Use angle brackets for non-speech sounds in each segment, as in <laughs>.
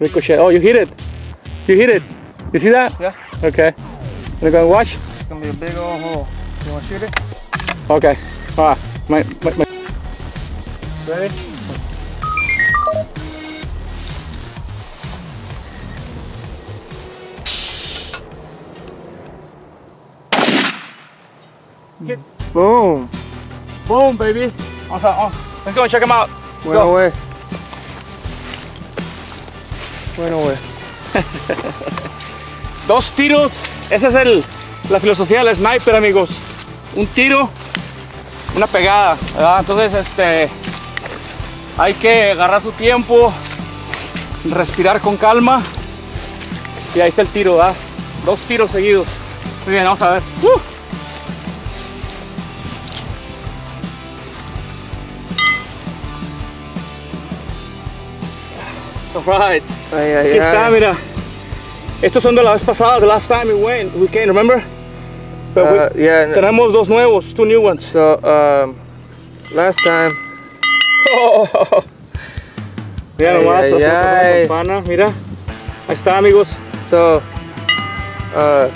Ricochet. Oh, you hit it. You hit it. You see that? Yeah. Okay. Wanna go and watch? It's gonna be a big old hole. You wanna shoot it? Okay. Ah, my, my, my. Ready? Hit. Boom. Boom, baby. Let's go and check him out. Let's Went go. away. Went away. <laughs> Dos tiros. Esa es el, la filosofía del sniper, amigos. Un tiro, una pegada, ¿verdad? Entonces, este, hay que agarrar su tiempo, respirar con calma. Y ahí está el tiro, ¿verdad? Dos tiros seguidos. Muy bien, vamos a ver. ¡Uh! All right. Ay, ay, Aquí está, ay. mira. Estos son de la vez pasada, the last time we went, we came, remember? But we- Uh, yeah. no- tenemos dos nuevos, two new ones. So, um, last time, <laughs> Mira Ay, nomás, ay, campana, mira. Ahí está, amigos. so, uh,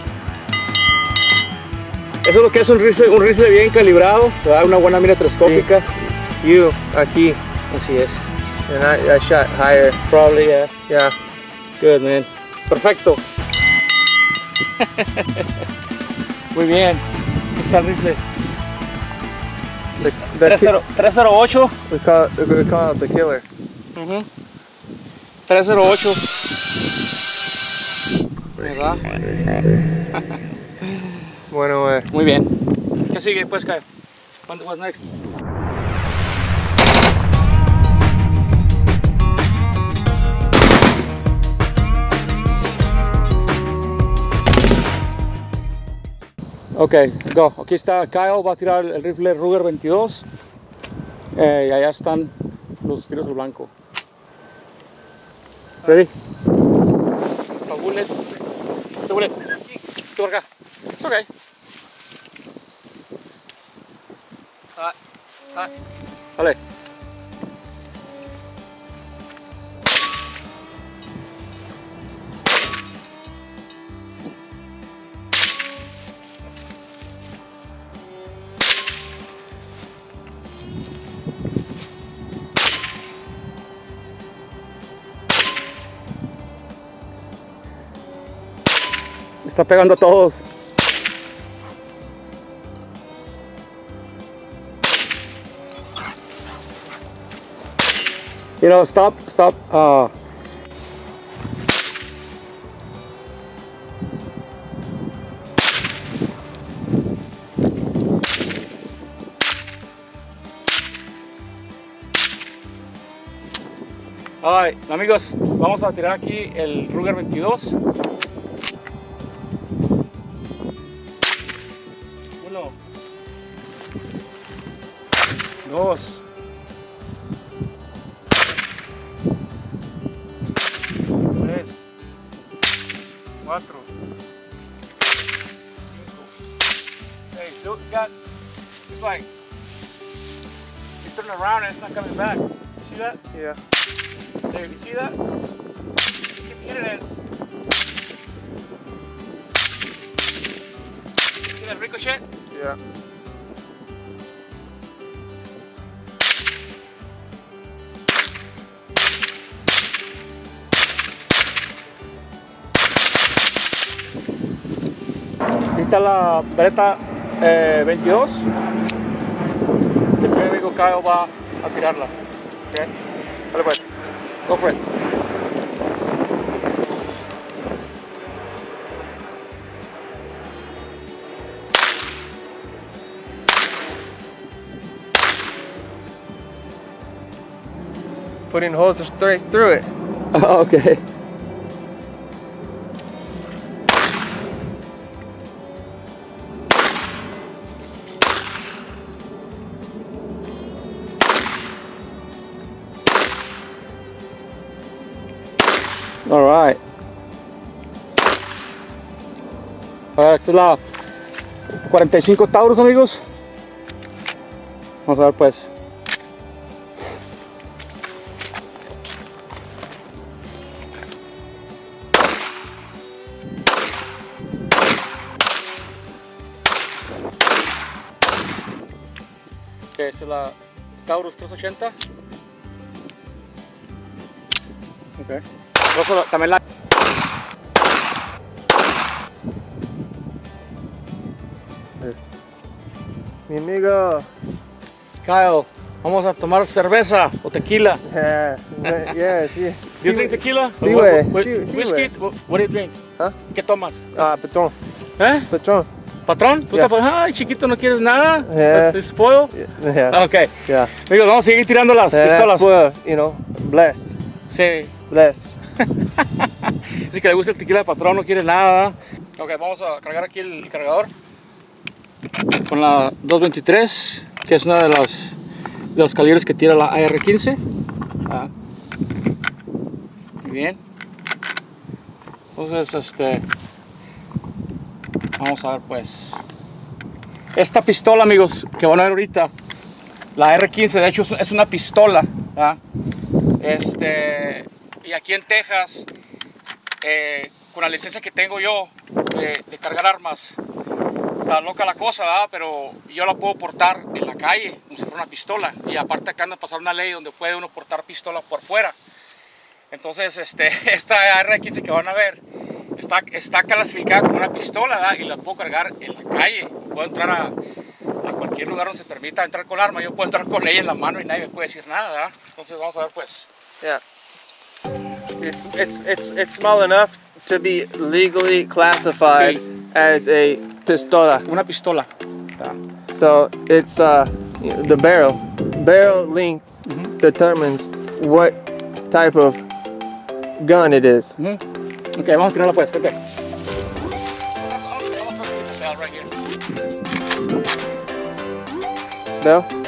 Eso es lo que es un rifle, un rifle bien calibrado, ¿verdad? una buena mira telescópica. you, aquí, Así es. And I, I shot higher. Probably, yeah. Yeah. Good, man. Perfecto. <laughs> Muy bien. Está rifle. The, the, 308. we call it, we call it the killer. Ujú. 308. ¿Verdad? Went away. Eh. Muy bien. ¿Qué sigue pues, Caio? What- What's next? Ok, go. Aquí está Kyle, va a tirar el rifle Ruger 22. Eh, y allá están los tiros al blanco. Ready? Hasta bullet. Hasta bullet. Tú por acá. It's okay. Hot. Hot. Dale. Está pegando a todos. You know, stop, stop. Uh, Alright, amigos, vamos a tirar aquí el Ruger 22. Dos. tres, cuatro, cinco. Hey, so it's got, it's like, you turn around and it's not coming back. You see that? Yeah. There, you see that? Keep hitting it. See that ricochet? Yeah. Está la Beretta eh, 22. El mi amigo Kyle va a tirarla. Okay. Dale pues. Go for it. Putting holes through it. <laughs> okay. All right. Ahora esta es la 45 Taurus, amigos. Vamos a ver, pues. Okay, esta es la Taurus 380. Okay. Ok. Luego también la... Mi amigo. Kyle, vamos a tomar cerveza o tequila. <laughs> Yeah, yeah, sí. Do you drink tequila? Sí, güey. Sí, sí, Whiskey? güey. What do you drink? ¿Ah? ¿Qué tomas? Ah, Patrón. ¿Eh? Patrón. ¿Patrón? ¿Tú Yeah. te Ay, chiquito, ¿no quieres nada? Yeah. ¿Es spoil? Yeah. Ok. Yeah. Amigos, vamos a seguir tirando las pistolas. what, you know, blessed. Sí. Blessed. <laughs> Dice que le gusta el tequila de patrón, no quiere nada. Ok, vamos a cargar aquí el cargador. Con la 223, que es una de las los calibres que tira la AR-15. Ah. Muy bien. Entonces, este... Vamos a ver pues. Esta pistola, amigos, que van a ver ahorita, la R15, de hecho, es- una pistola. Este, y aquí en Texas, eh, con la licencia que tengo yo eh, de cargar armas, está loca la cosa, ¿verdad? pero yo la puedo portar en la calle como si fuera una pistola. Y aparte acá anda a pasar una ley donde puede uno portar pistola por fuera. Entonces, este, <laughs> esta R15 que van a ver está, está clasificada como una pistola ¿verdad? y la puedo cargar en la calle. Puedo entrar a, a cualquier lugar donde se permita entrar con arma. Yo puedo entrar con ella en la mano y nadie me puede decir nada. ¿verdad? Entonces, vamos a ver, pues. Yeah. It's it's it's it's small enough to be legally classified Sí. as a pistola. Una pistola. ¿verdad? So it's uh the barrel. Barrel length mm-hmm. determines what type of gun it is. Ujú. Ok, vamos a tirarla pues. Ok. Bell?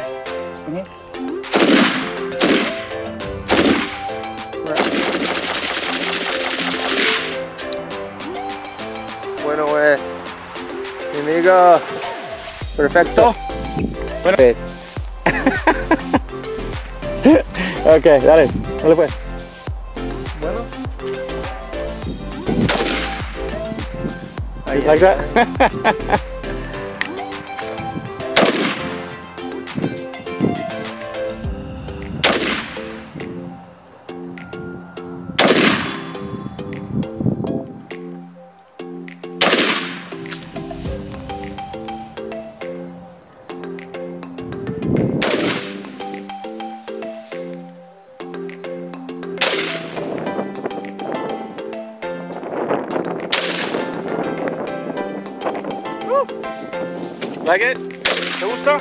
Güey. Mi amigo. Perfecto. Bueno. <laughs> ok, dale. Dale pues. Bueno. Like <laughs> that. Like it? ¿Te gusta?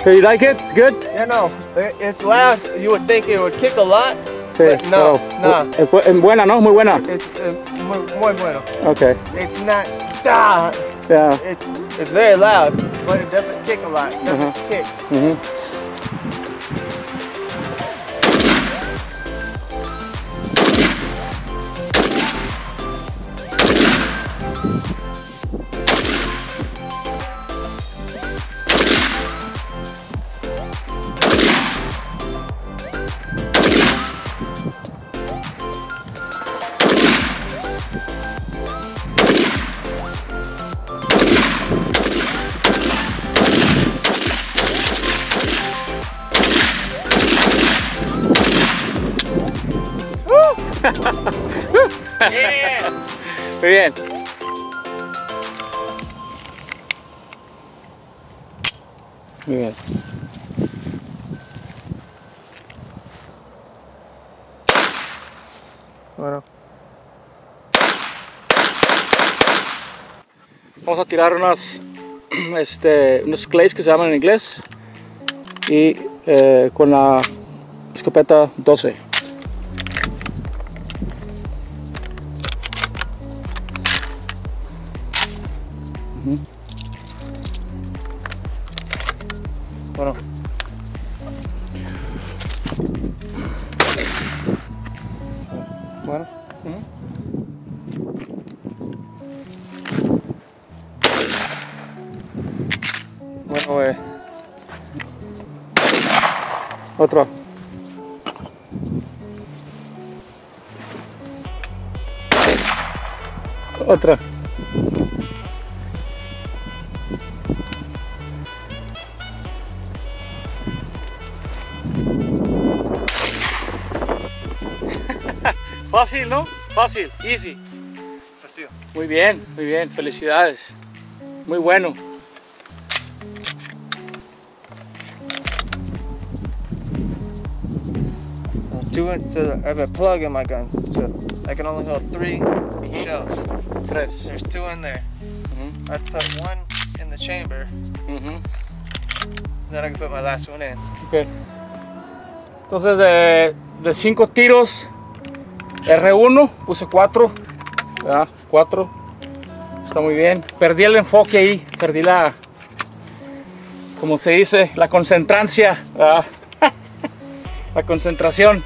Okay, you like it? It's good? Yeah, no. It's loud. You would think it would kick a lot. Sí. But no, no. Es buena, ¿no? Muy buena. It's uh, muy, muy bueno. Okay. It's not. Ah, Yeah. it's it's very loud, but it doesn't kick a lot. It doesn't kick. Mhm. Yeah. Muy bien. Muy bien. Bueno. Vamos a tirar unas, <clears throat> este, unos clays que se llaman en inglés y eh, con la escopeta 12. Bueno. Bueno. Bueno, güey. Otro. Otra. Fácil, ¿no? Fácil, easy. Así. Muy bien, muy bien, felicidades. Muy bueno. So two in, so I have a plug in my gun, so I can only hold 3 shells. Tres. There's two in there. I put one in the chamber, Ujú. then I can put my last one in. Ok. Entonces de, de cinco tiros R1 puse cuatro. ¿verdad? Cuatro. Está muy bien. Perdí el enfoque ahí. Perdí la, como se dice, la concentrancia. ¿verdad? <laughs> la concentración.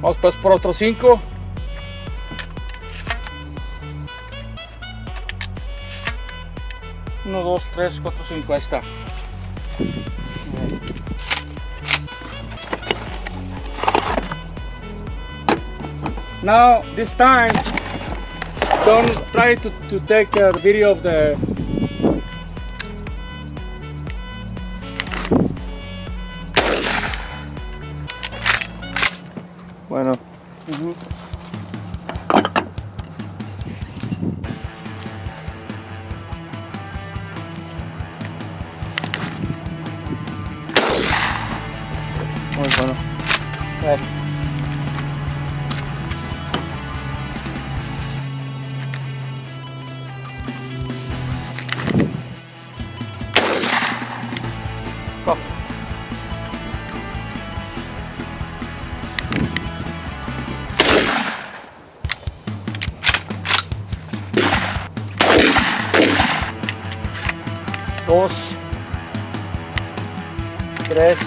Vamos pues por otros cinco. Uno, dos, tres, cuatro, cinco. Ahí está. Now, this time, don't try to, to take a video of the. Bueno, muy bueno. eh, 2, 3,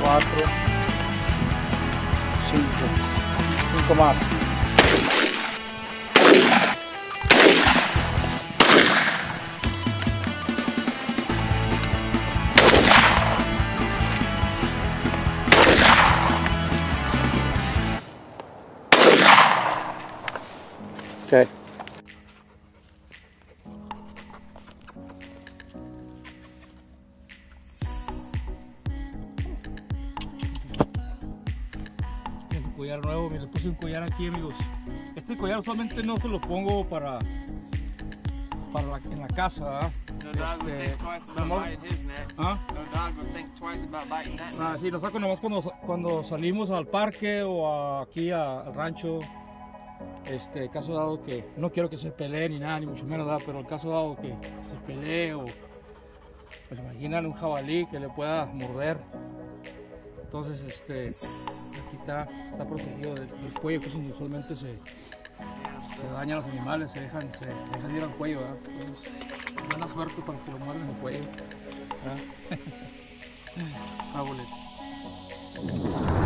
4, 5, 5 más. Okay. Un collar aquí amigos. Este collar usualmente no se lo pongo para, para la- en la casa, Este. ¿Ah? Ah, sí, lo saco nomás cuando, cuando salimos al parque o a- aquí a- al rancho. Este, caso dado que no quiero que se pelee ni nada, ni mucho menos, ¿verdad? pero el caso dado que se pelee o pues imaginan un jabalí que le pueda morder. Entonces, este, está, protegido del, cuello, que eso usualmente se, se dañan los animales, se dejan, se dejan ir al cuello, ¿verdad? Entonces, buena suerte para que lo muerdan el cuello. ¿verdad? <laughs> Jabolete.